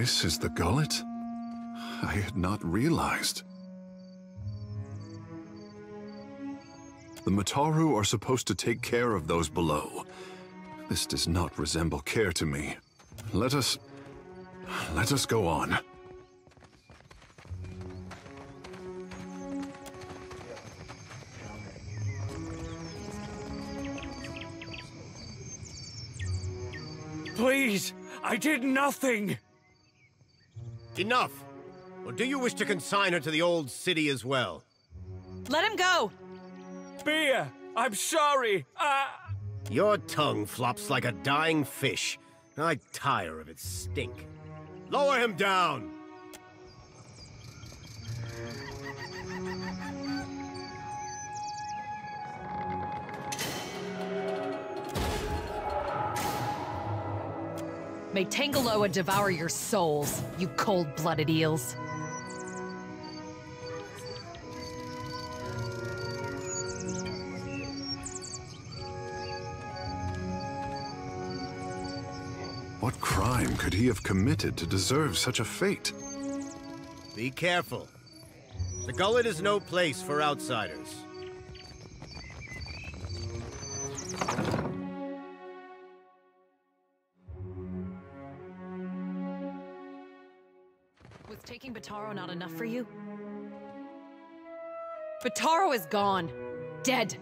This is the gullet? I had not realized. The Mataru are supposed to take care of those below. This does not resemble care to me. Let us... Let us go on. Please, I did nothing! Enough! Or do you wish to consign her to the old city as well? Let him go! Beer, I'm sorry. Uh... Your tongue flops like a dying fish. I tire of its stink. Lower him down! May Tangaloa devour your souls, you cold-blooded eels. What crime could he have committed to deserve such a fate? Be careful. The gullet is no place for outsiders. Was taking Botaru not enough for you? Botaru is gone. Dead.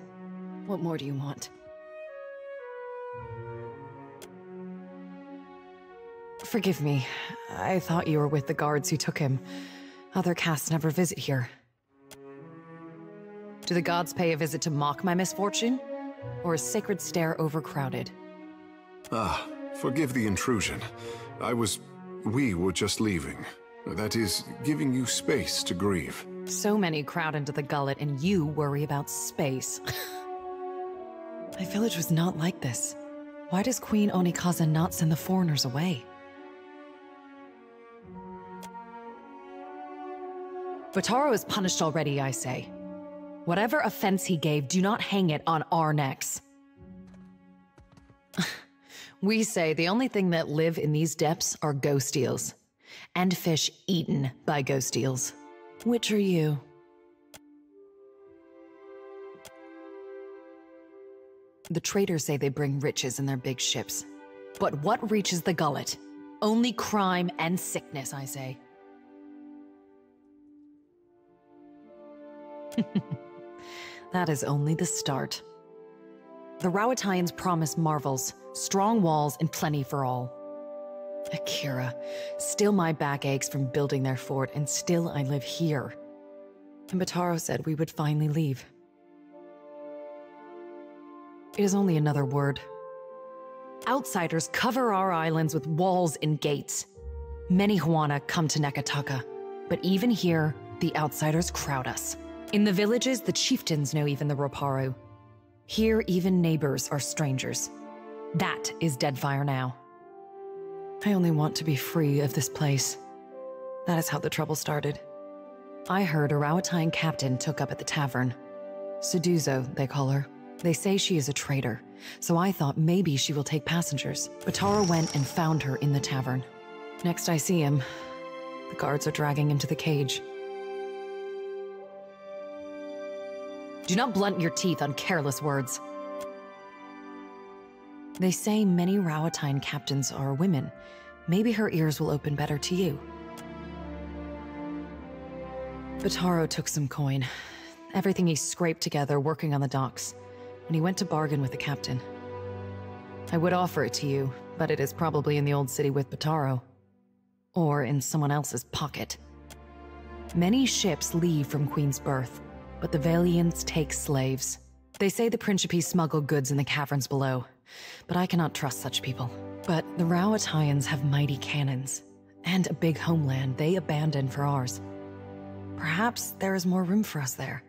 What more do you want? Forgive me. I thought you were with the guards who took him. Other casts never visit here. Do the gods pay a visit to mock my misfortune? Or is Sacred Stair overcrowded? Ah, forgive the intrusion. I was... we were just leaving. That is, giving you space to grieve. So many crowd into the gullet and you worry about space. My village was not like this. Why does Queen Onekaza not send the foreigners away? Botaru is punished already, I say. Whatever offense he gave, do not hang it on our necks. we say the only thing that live in these depths are ghost eels. And fish eaten by ghost eels. Which are you? The traders say they bring riches in their big ships. But what reaches the gullet? Only crime and sickness, I say. that is only the start. The Rauataians promise marvels, strong walls, and plenty for all. Ekera, still my back aches from building their fort, and still I live here. And Botaru said we would finally leave. It is only another word. Outsiders cover our islands with walls and gates. Many Huana come to Neketaka, but even here, the outsiders crowd us. In the villages, the chieftains know even the Roparu. Here, even neighbors are strangers. That is Deadfire now. I only want to be free of this place. That is how the trouble started. I heard a Rauataian captain took up at the tavern. Seduzo, they call her. They say she is a traitor, so I thought maybe she will take passengers. Botaru went and found her in the tavern. Next I see him, the guards are dragging him to the cage. Do not blunt your teeth on careless words. They say many Rauataian captains are women. Maybe her ears will open better to you. Botaru took some coin. Everything he scraped together working on the docks. And he went to bargain with the captain. I would offer it to you, but it is probably in the old city with Botaru. Or in someone else's pocket. Many ships leave from Queen's Berth, but the Vailians take slaves. They say the Principe smuggle goods in the caverns below, but I cannot trust such people. But the Rauataians have mighty cannons, and a big homeland they abandoned for ours. Perhaps there is more room for us there.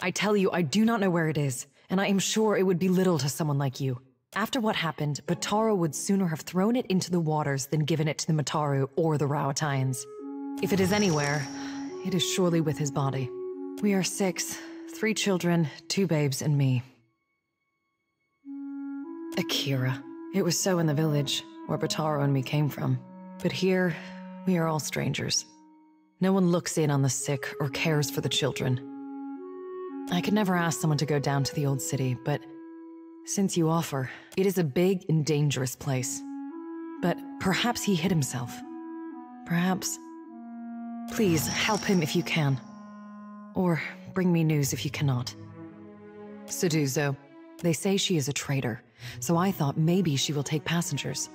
I tell you, I do not know where it is, and I am sure it would be little to someone like you. After what happened, Botaru would sooner have thrown it into the waters than given it to the Mataru or the Rauataians. If it is anywhere, it is surely with his body. We are six, three children, two babes, and me. Ekera. It was so in the village, where Botaru and me came from. But here, we are all strangers. No one looks in on the sick or cares for the children. I could never ask someone to go down to the old city, but since you offer, it is a big and dangerous place. But perhaps he hid himself. Perhaps. Please help him if you can. Or bring me news if you cannot. Seduzo. They say she is a traitor, so I thought maybe she will take passengers.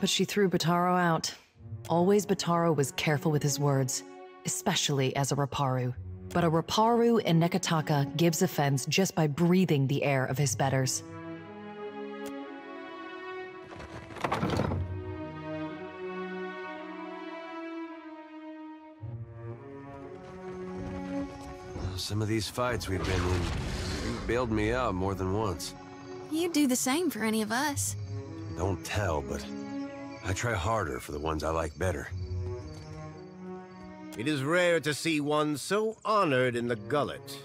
But she threw Botaru out. Always Bataro was careful with his words, especially as a Roparu. But a Roparu in Neketaka gives offense just by breathing the air of his betters. Some of these fights we've been in, you bailed me out more than once. You'd do the same for any of us. Don't tell, but I try harder for the ones I like better. It is rare to see one so honored in the gullet.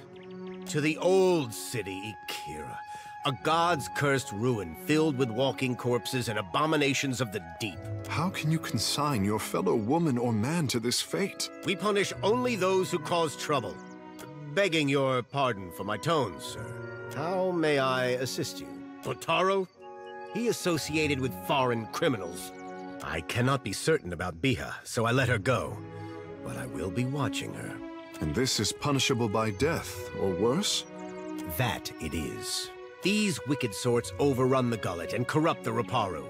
To the old city, Ekera. A god's cursed ruin filled with walking corpses and abominations of the deep. How can you consign your fellow woman or man to this fate? We punish only those who cause trouble. Begging your pardon for my tones, sir. How may I assist you? Botaru? He associated with foreign criminals. I cannot be certain about Biha, so I let her go. But I will be watching her. And this is punishable by death, or worse? That it is. These wicked sorts overrun the gullet and corrupt the Roparu.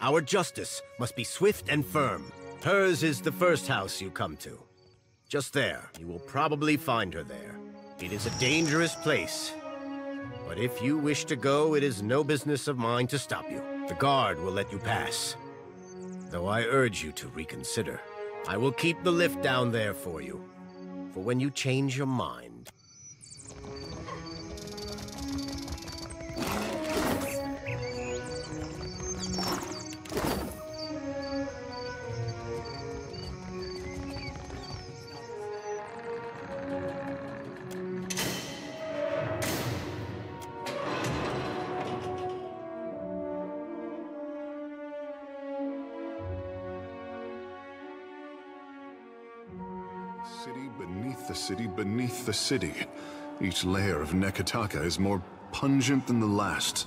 Our justice must be swift and firm. Hers is the first house you come to. Just there. You will probably find her there. It is a dangerous place. But if you wish to go, it is no business of mine to stop you. The guard will let you pass. Though I urge you to reconsider. I will keep the lift down there for you. For when you change your mind. City beneath the city beneath the city. Each layer of Neketaka is more pungent than the last.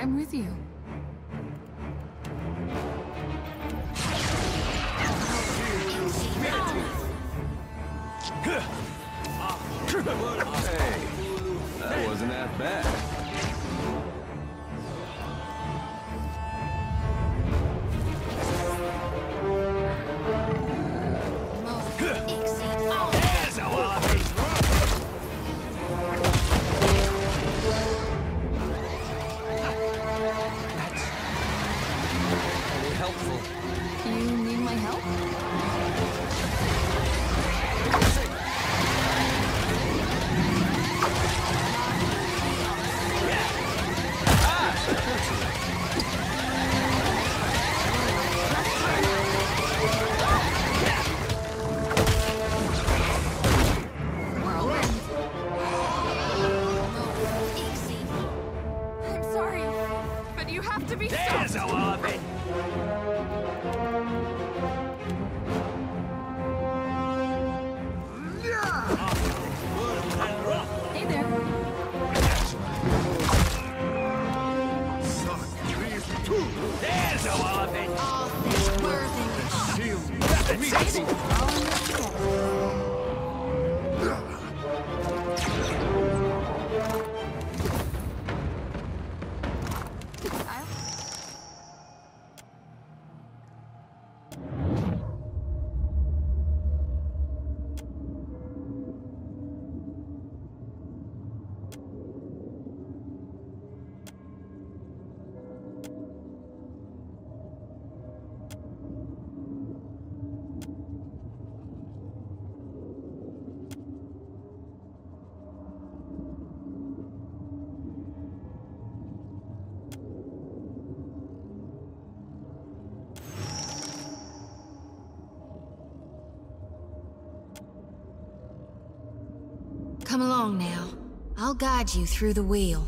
I'm with you. Come along now. I'll guide you through the wheel.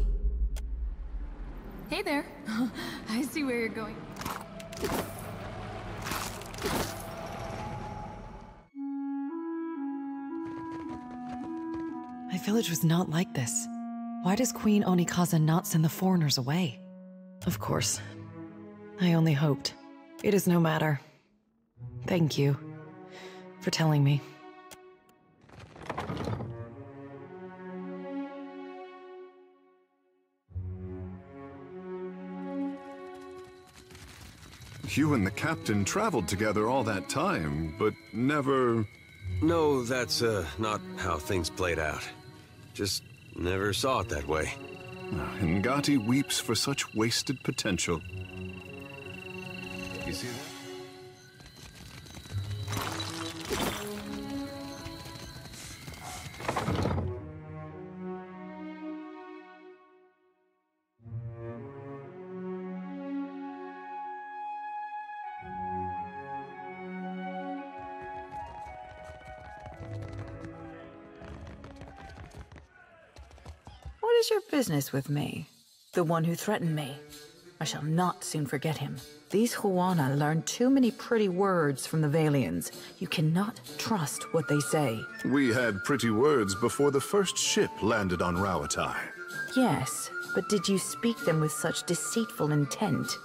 Hey there. I see where you're going. My village was not like this. Why does Queen Onekaza not send the foreigners away? Of course. I only hoped. It is no matter. Thank you for telling me. You and the captain traveled together all that time, but never... No, that's, uh, not how things played out. Just never saw it that way. Ngati weeps for such wasted potential. You see that? Is your business with me? The one who threatened me. I shall not soon forget him. These Huana learn too many pretty words from the Vailians. You cannot trust what they say. We had pretty words before the first ship landed on Rauatai. Yes, but did you speak them with such deceitful intent?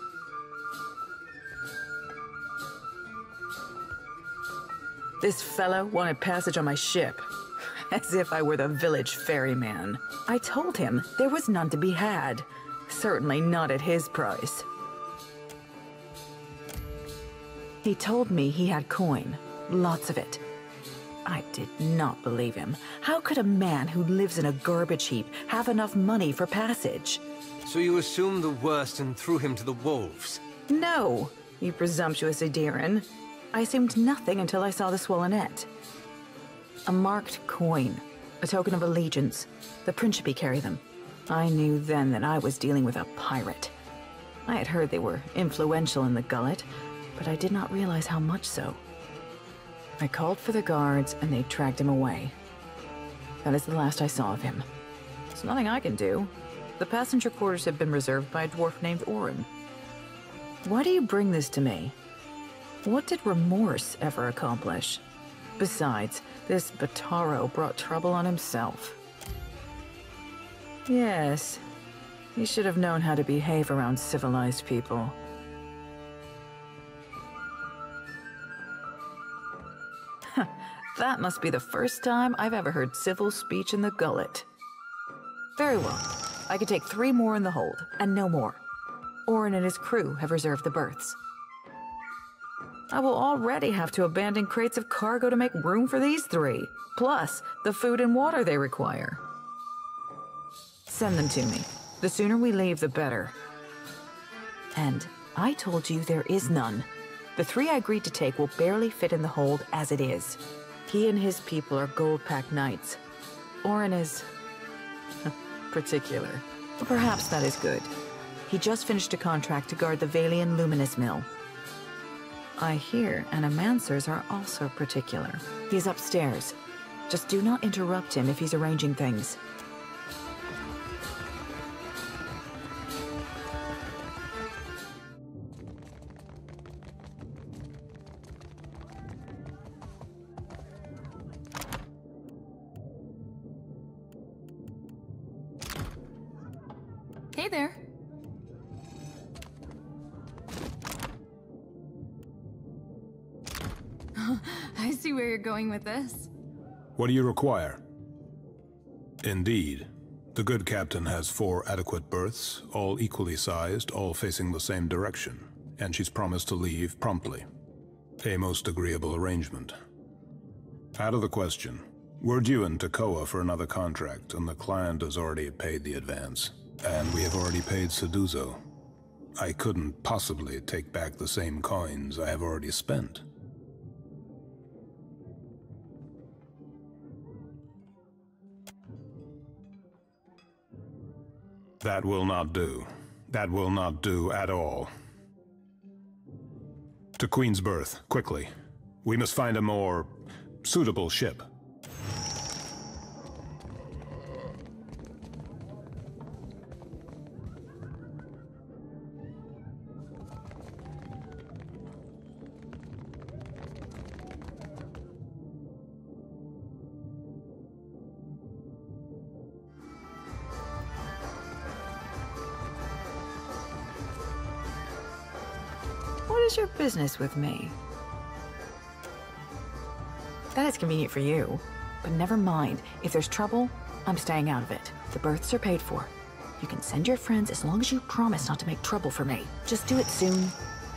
This fellow wanted passage on my ship. As if I were the village ferryman. I told him there was none to be had. Certainly not at his price. He told me he had coin. Lots of it. I did not believe him. How could a man who lives in a garbage heap have enough money for passage? So you assumed the worst and threw him to the wolves? No, you presumptuous Aedyran. I assumed nothing until I saw the swollenette. A marked coin, a token of allegiance. The Principe carry them. I knew then that I was dealing with a pirate. I had heard they were influential in the gullet, but I did not realize how much so. I called for the guards, and they dragged him away. That is the last I saw of him. There's nothing I can do. The passenger quarters have been reserved by a dwarf named Orron. Why do you bring this to me? What did remorse ever accomplish? Besides, this Botaru brought trouble on himself. Yes, he should have known how to behave around civilized people. that must be the first time I've ever heard civil speech in the gullet. Very well. I can take three more in the hold, and no more. Orron and his crew have reserved the berths. I will already have to abandon crates of cargo to make room for these three, plus the food and water they require. Send them to me. The sooner we leave, the better. And I told you there is none. The three I agreed to take will barely fit in the hold as it is. He and his people are Gold Pact knights. Orron is. particular. Perhaps that is good. He just finished a contract to guard the Vailian Luminous Mill. I hear Animancers are also particular. He's upstairs. Just do not interrupt him if he's arranging things. With this. What do you require? Indeed. The good captain has four adequate berths, all equally sized, all facing the same direction, and she's promised to leave promptly. A most agreeable arrangement. Out of the question. We're due in Takoa for another contract, and the client has already paid the advance. And we have already paid Seduzo. I couldn't possibly take back the same coins I have already spent. That will not do. That will not do at all. To Queen's berth, quickly. We must find a more suitable ship. Is your business with me? That is convenient for you. But never mind. If there's trouble, I'm staying out of it. The berths are paid for. You can send your friends as long as you promise not to make trouble for me. Just do it soon.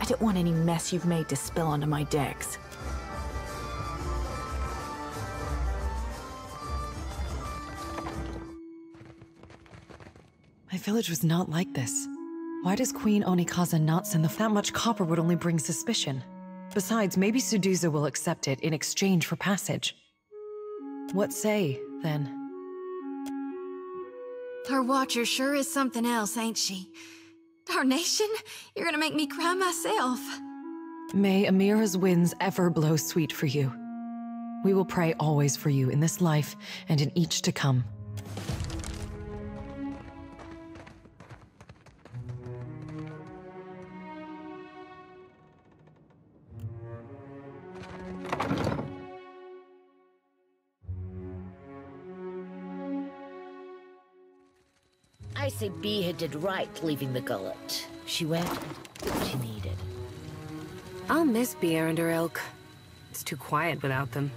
I don't want any mess you've made to spill onto my decks. My village was not like this. Why does Queen Onekaza not send the that much copper would only bring suspicion? Besides, maybe Seduzo will accept it in exchange for passage. What say, then? Her watcher sure is something else, ain't she? Darnation, you're gonna make me cry myself. May Amira's winds ever blow sweet for you. We will pray always for you in this life and in each to come. Say Biha did right leaving the gullet. She went what she needed. I'll miss Bier and her ilk. It's too quiet without them.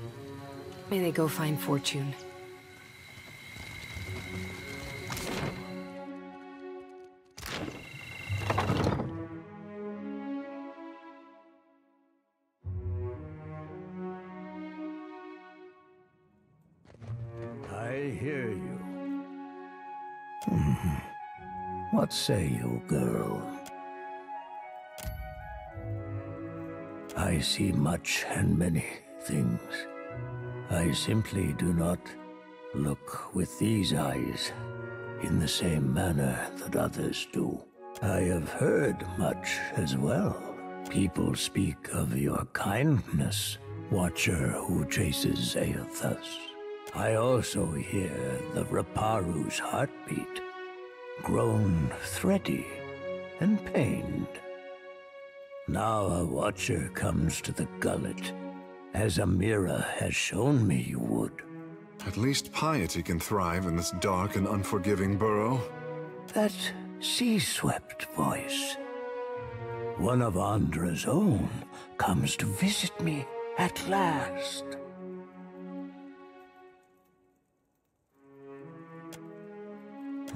May they go find fortune. What say you, girl? I see much and many things. I simply do not look with these eyes in the same manner that others do. I have heard much as well. People speak of your kindness, Watcher who chases Eothas. I also hear the Roparu's heartbeat, grown thready and pained. Now a Watcher comes to the gullet, as Amira has shown me you would. At least piety can thrive in this dark and unforgiving burrow. That sea-swept voice. One of Ondra's own comes to visit me at last.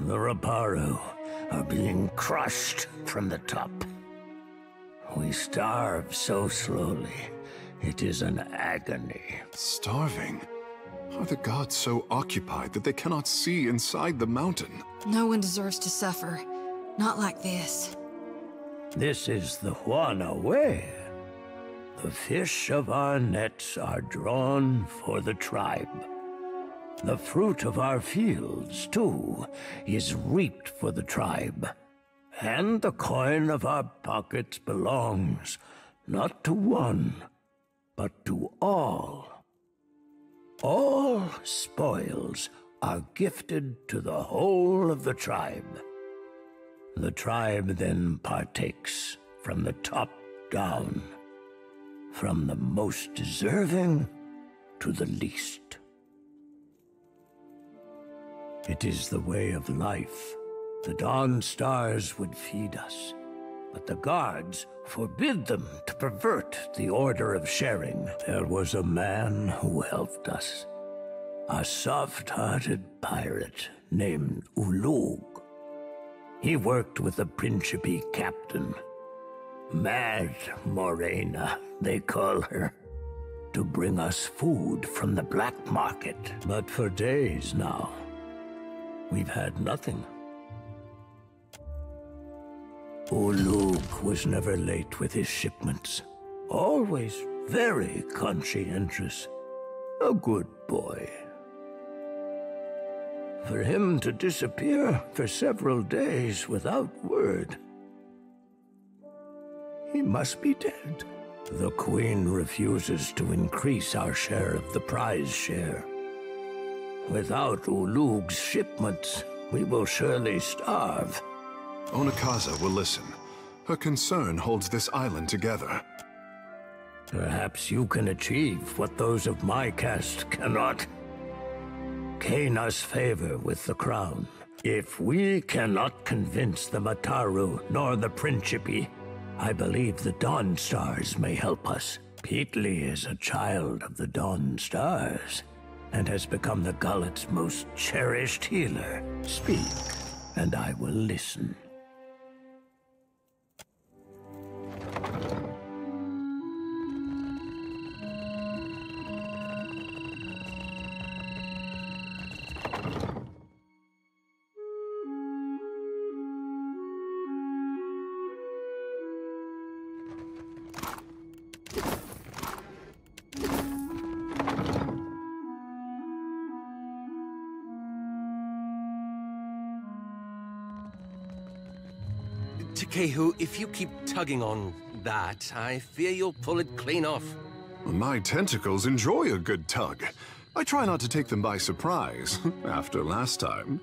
The Roparu are being crushed from the top. We starve so slowly. It is an agony. Starving? Are the gods so occupied that they cannot see inside the mountain? No one deserves to suffer. Not like this. This is the Huana way. The fish of our nets are drawn for the tribe. The fruit of our fields, too, is reaped for the tribe. And the coin of our pockets belongs not to one, but to all. All spoils are gifted to the whole of the tribe. The tribe then partakes from the top down, from the most deserving to the least. It is the way of life. The dawn stars would feed us, but the guards forbid them to pervert the order of sharing. There was a man who helped us. A soft-hearted pirate named Ulug. He worked with the Principe captain. Mad Morena, they call her. To bring us food from the black market. But for days now, we've had nothing. Ulug was never late with his shipments. Always very conscientious. A good boy. For him to disappear for several days without word. He must be dead. The Queen refuses to increase our share of the prize share. Without Ulug's shipments, we will surely starve. Onekaza will listen. Her concern holds this island together. Perhaps you can achieve what those of my caste cannot. Gain us favor with the crown. If we cannot convince the Mataru nor the Principe, I believe the Dawn Stars may help us. Peatly is a child of the Dawn Stars, and has become the Gullet's most cherished healer. Speak, and I will listen. Tekehu, if you keep tugging on that, I fear you'll pull it clean off. My tentacles enjoy a good tug. I try not to take them by surprise, after last time.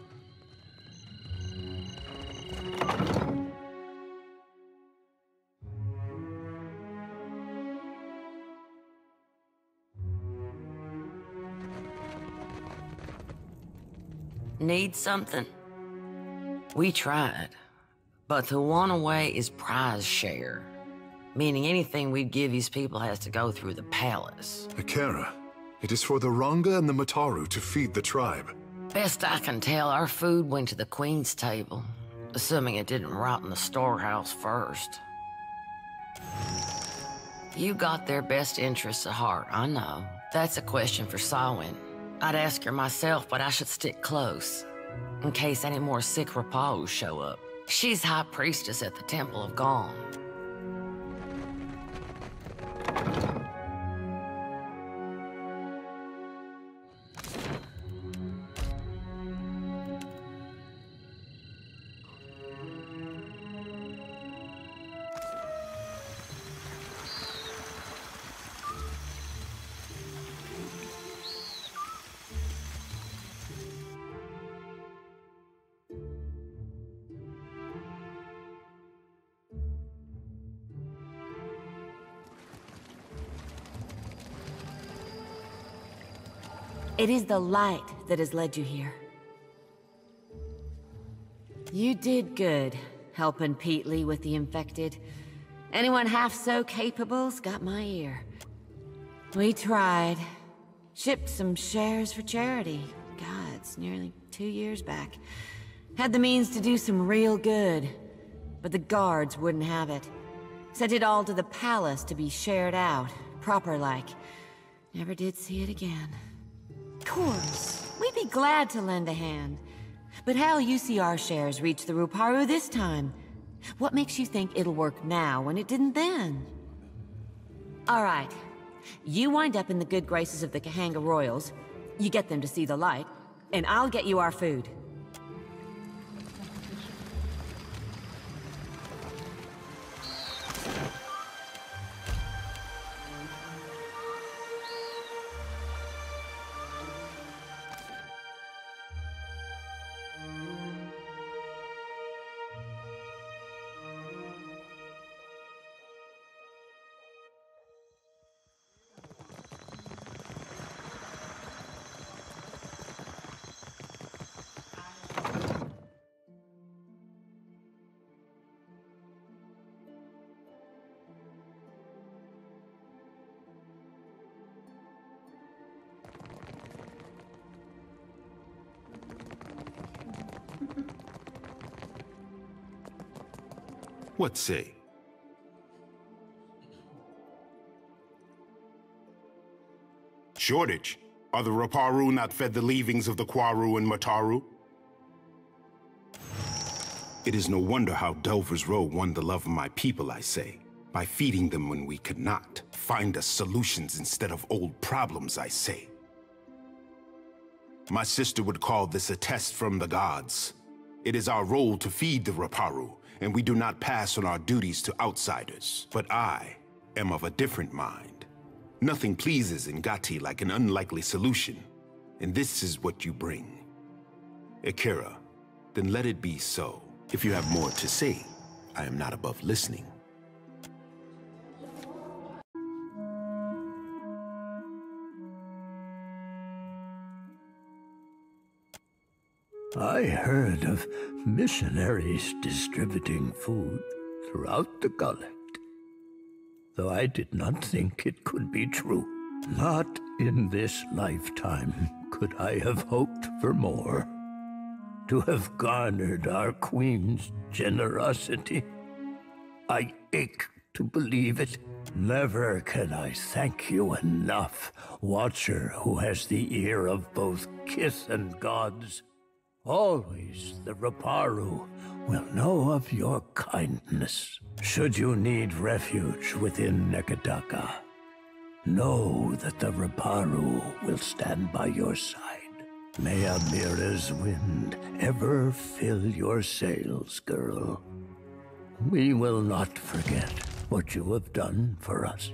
Need something? We tried. But the one away is prize share. Meaning anything we'd give these people has to go through the palace. Ekera, it is for the Ranga and the Mataru to feed the tribe. Best I can tell, our food went to the queen's table. Assuming it didn't rot in the storehouse first. You got their best interests at heart, I know. That's a question for Sawin. I'd ask her myself, but I should stick close. In case any more sick Roparus show up. She's high priestess at the Temple of Gaun. It is the light that has led you here. You did good, helping Peatly with the infected. Anyone half so capable's got my ear. We tried. Shipped some shares for charity. God, it's nearly two years back. Had the means to do some real good. But the guards wouldn't have it. Sent it all to the palace to be shared out, proper-like. Never did see it again. Course, we'd be glad to lend a hand. But how'll you see our shares reach the Roparu this time? What makes you think it'll work now when it didn't then? Alright. You wind up in the good graces of the Kahanga Royals, you get them to see the light, and I'll get you our food. What say? Shortage? Are the Roparu not fed the leavings of the Kwaru and Mataru? It is no wonder how Delver's Row won the love of my people, I say. By feeding them when we could not. Find us solutions instead of old problems, I say. My sister would call this a test from the gods. It is our role to feed the Roparu, and we do not pass on our duties to outsiders. But I am of a different mind. Nothing pleases Ngati like an unlikely solution, and this is what you bring. Ekera, then let it be so. If you have more to say, I am not above listening. I heard of missionaries distributing food throughout the gullet. though I did not think it could be true. Not in this lifetime could I have hoped for more. To have garnered our queen's generosity. I ache to believe it. Never can I thank you enough, Watcher who has the ear of both kith and gods. Always the Roparu will know of your kindness. Should you need refuge within Neketaka, know that the Roparu will stand by your side. May Amira's wind ever fill your sails, girl. We will not forget what you have done for us.